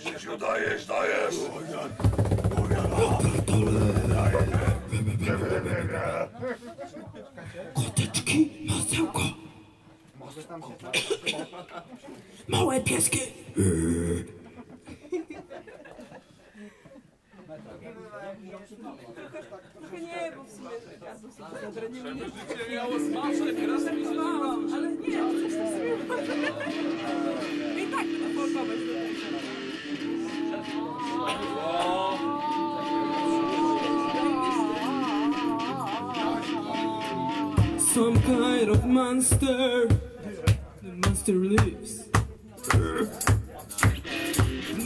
Krzysiu, dajesz, dajesz! Koteczki, masełko. Małe pieski. Nie, bo w sumie dobre nie umiem. Życie miało smaczne, ale nie, coś tam sobie I tak będę folkować. Some kind of monster. The monster lives.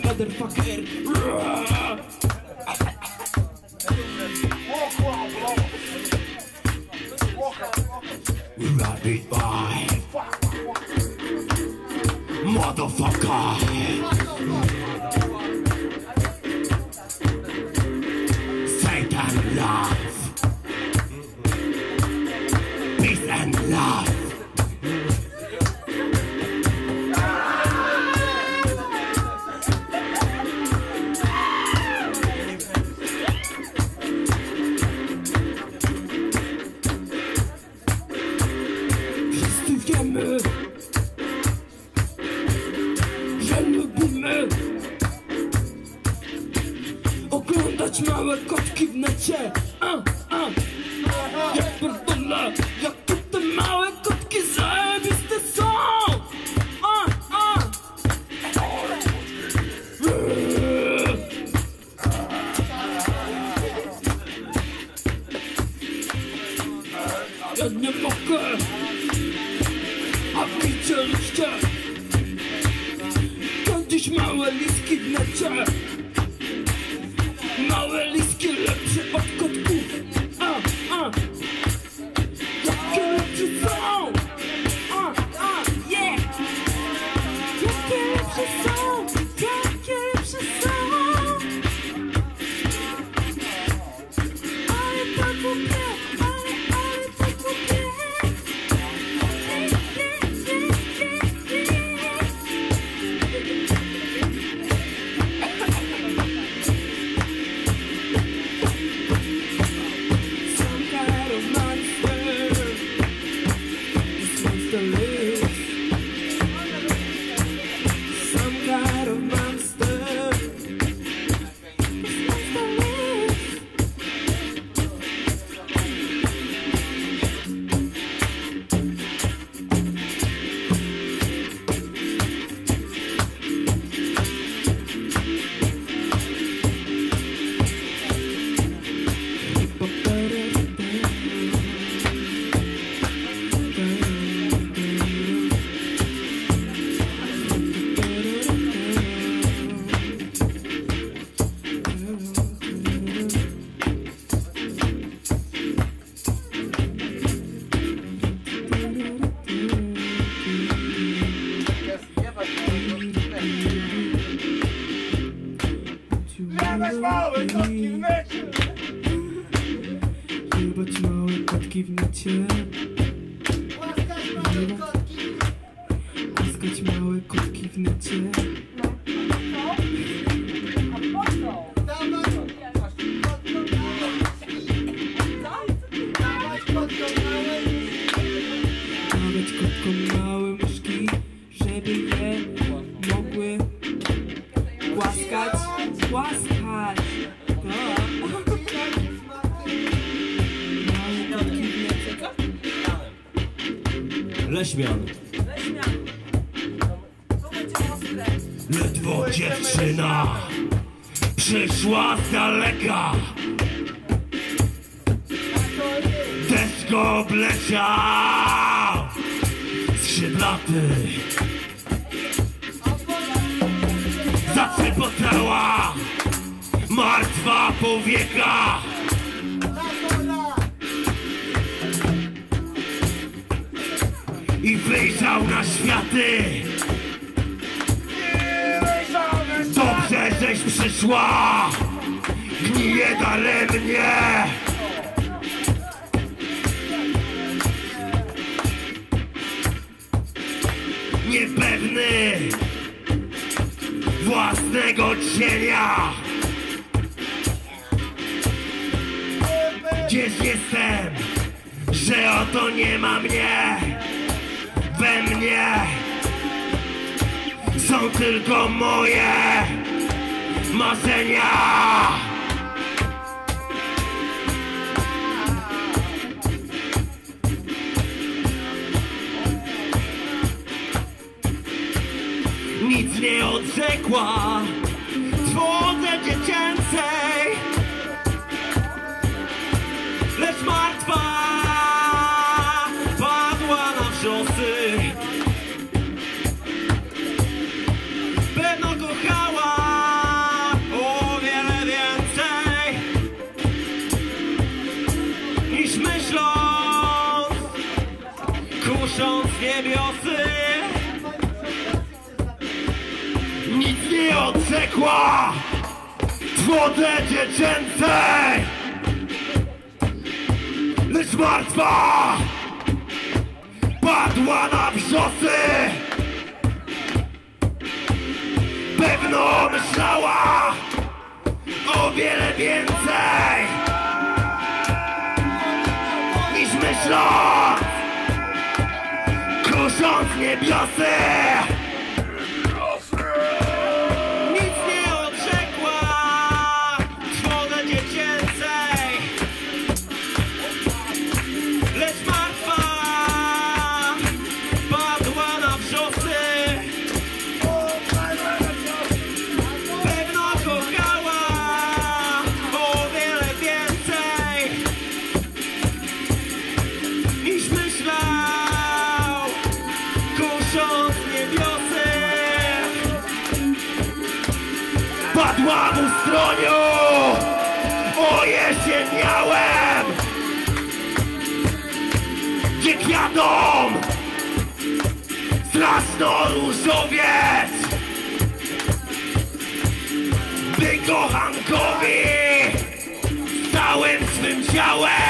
Motherfucker. Rabbit boy. Motherfucker. Małe kotki w necie Łaskać małe kotki w necie Dawać Ostre. Ledwo dziewczyna przyszła z daleka. Deszcz go obleciał skrzydlaty. Zatrzepotała martwa powieka. I wyjrzał na światy. Dobrze, żeś przyszła! Gnije daremnie! Niepewny! własnego cienia Gdzieś jestem, że oto nie ma mnie We mnie. Są tylko moje marzenia. Nic nie odrzekła kusząc niebiosy. Nic nie odrzekła. Twodze dziecięcej Lecz martwa Padła na wrzosy. Pewno myślała O wiele więcej Niż myśląc Kusząc niebiosy going!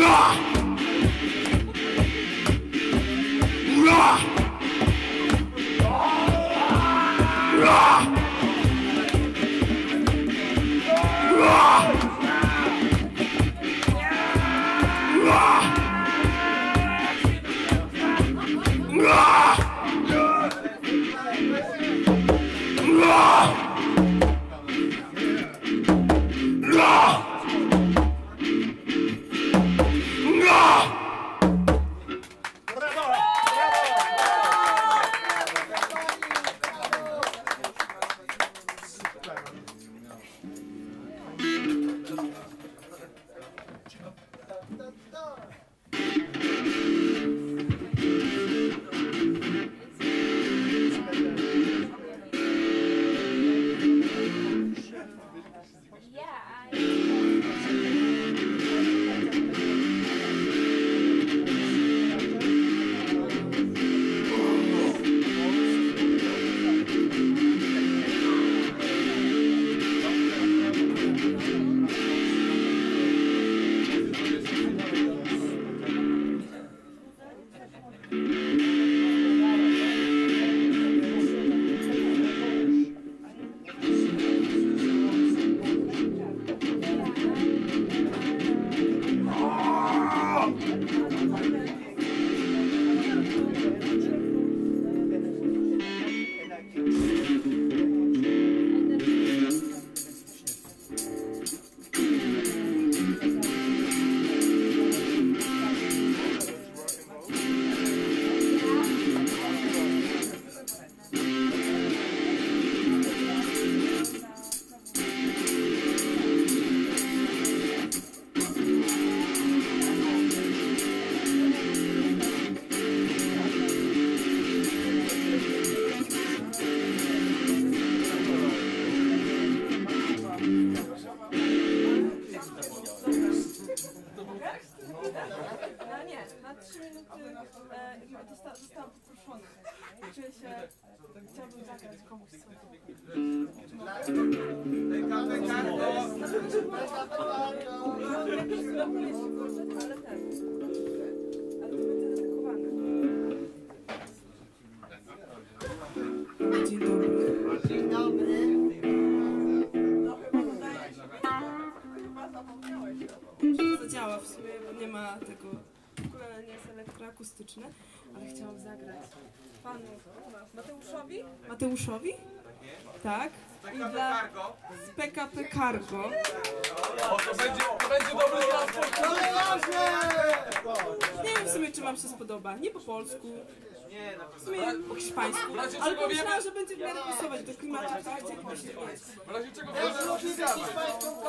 Blah! Zostałam poproszona. Czuję się, chciałabym zagrać komuś coś. Jeśli może, ale ten. Ale to będzie dedykowane. Dzień dobry. No chyba się, chyba zapomniałeś. Zadziała w sumie, bo nie ma tego. Ukulele nie jest elektroakustyczne, ale chciałam zagrać panu Mateuszowi? Mateuszowi. Tak. I dla z PKP Cargo. O, to będzie, to będzie dobry transport. Nie wiem w sumie, czy wam się spodoba. Nie po polsku. W sumie po hiszpańsku. razie Ale czego pomyślałam, wiemy- że będzie w miarę pasować do klimatu, tak chcielibyście mieć. W razie czego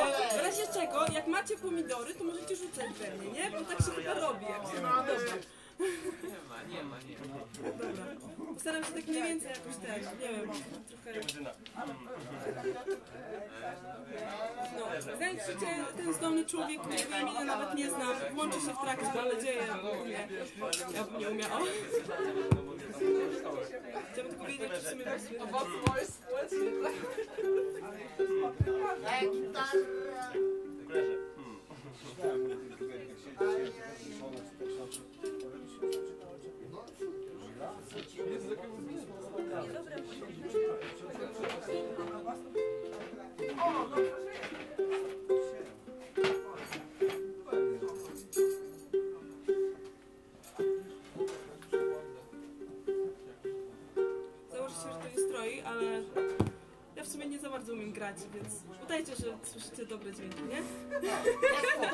E, W razie czego, jak macie pomidory, to możecie rzucać we mnie, nie? Bo tak się chyba robi, jak się podoba. Nie ma, nie ma, nie ma. Dobra. Postaram się tak mniej więcej jakoś też, nie wiem, trochę... No, znajdźcie ten zdolny człowiek, którego imienia nawet nie znam, włączy się w trakcie, mam nadzieję. Ja bym nie umiała. Chciałabym tylko wiedzieć, czy w sumie was słychać. Założę dobre dźwięki, nie? Ale,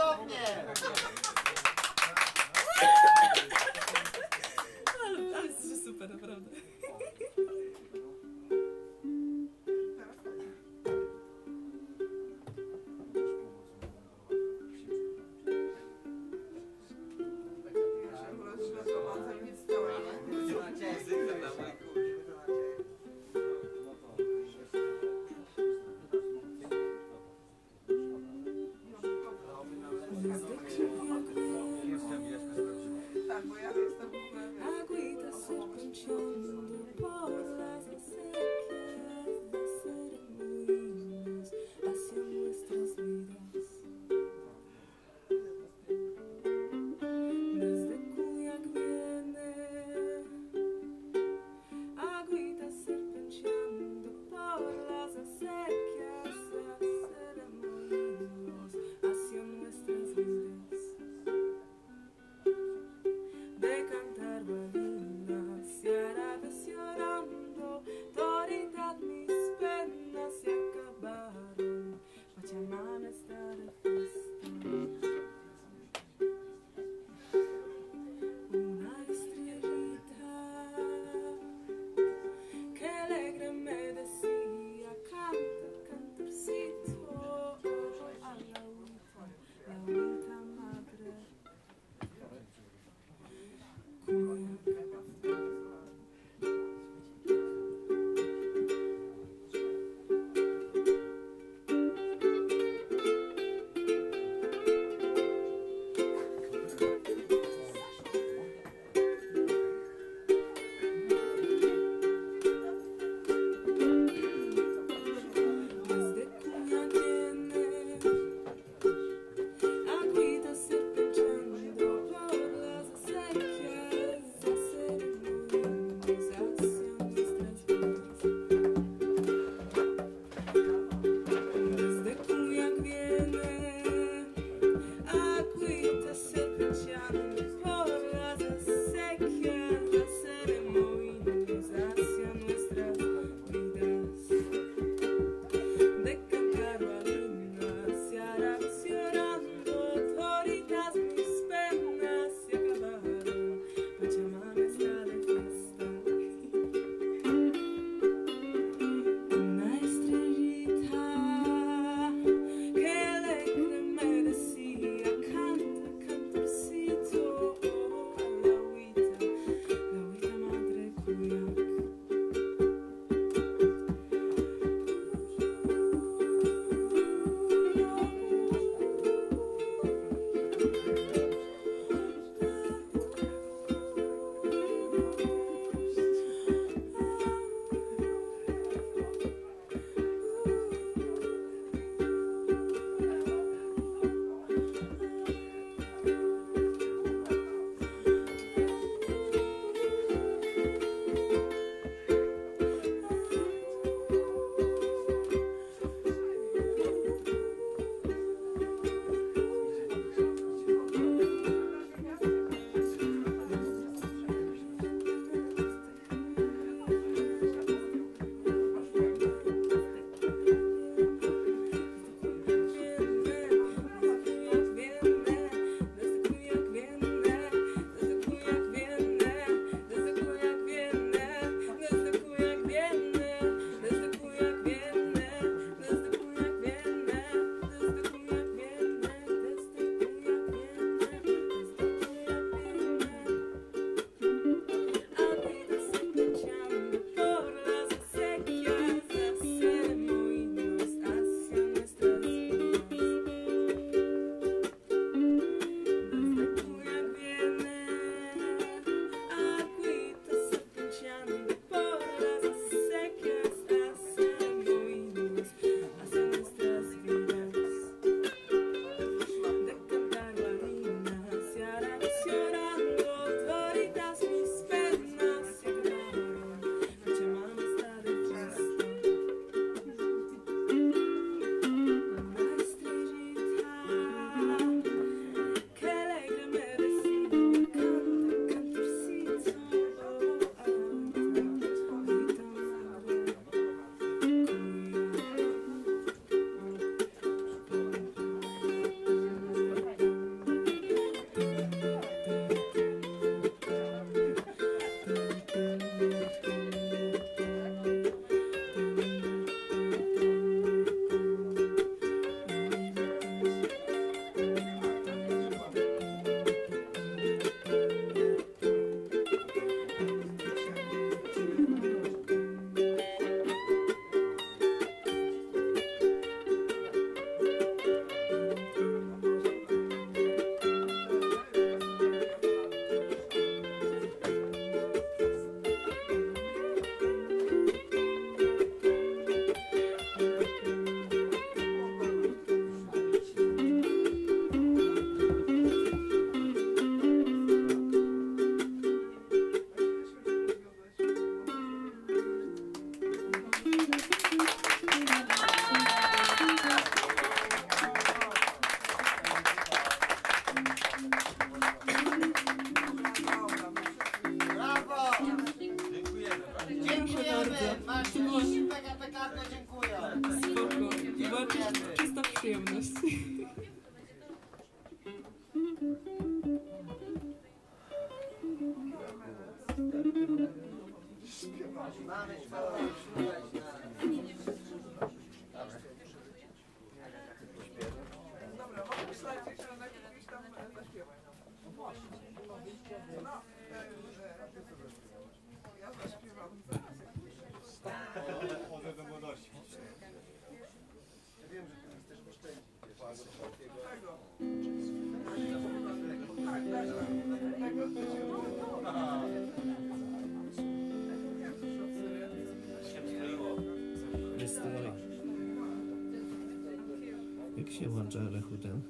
Jak się włącza rechuten?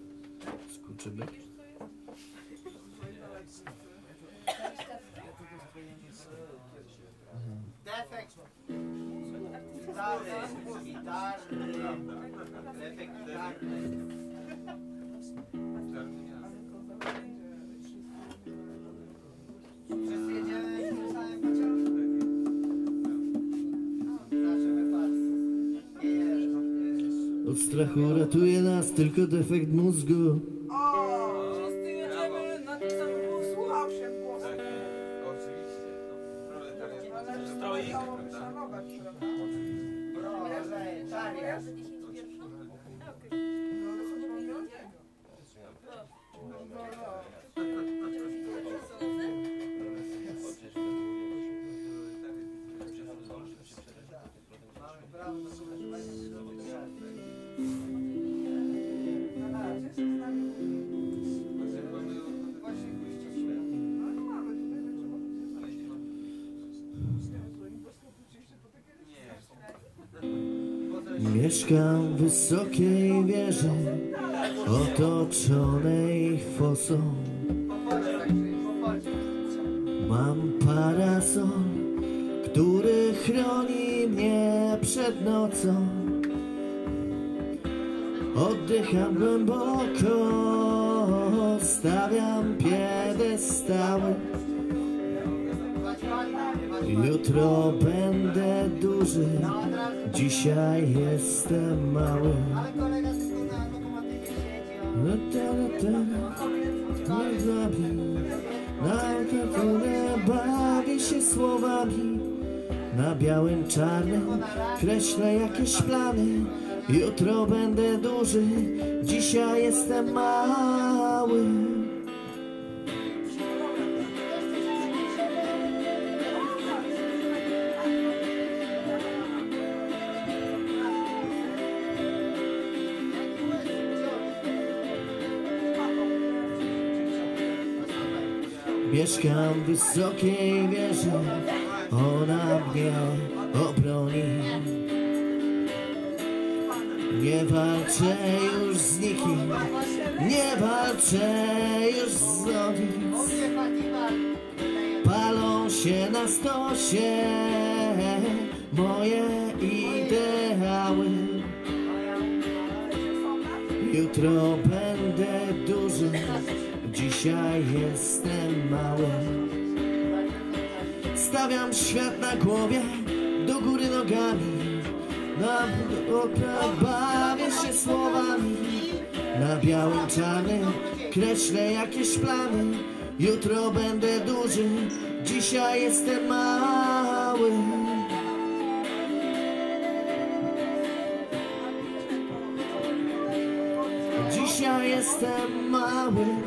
Skurczybyk? Strachu ratuje nas tylko defekt mózgu. O! Wszyscy jedziemy na tym samym. Oczywiście. No, Stroik, prawda? Mieszkam w wysokiej wieży, otoczonej fosą. Mam parasol, który chroni mnie przed nocą. Oddycham głęboko, stawiam piedestały. Jutro będę duży, dzisiaj jestem mały. Ta, na ta, nie zabi. Na katule bawię się słowami. Na białym, czarnym kreślę jakieś plany. Jutro będę duży, dzisiaj jestem mały. Mieszkam w wysokiej wieży, ona mnie obroni. Nie walczę już z nikim, nie walczę już z nic. Palą się na stosie moje ideały. Jutro będę duży, dzisiaj jestem mały. Stawiam świat na głowie, do góry nogami. Na bawię się słowami. Na białym, czarnym kreślę jakieś plany. Jutro będę duży, dzisiaj jestem mały. Dzisiaj jestem mały.